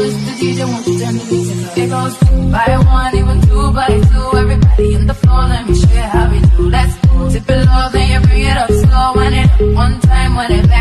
Mr. DJ, won't you turn the music up? It goes two by one, even two by two. Everybody in the floor, let me show you how we do. Let's go. Tip it low, then you bring it up slow. When it up one time, when it back.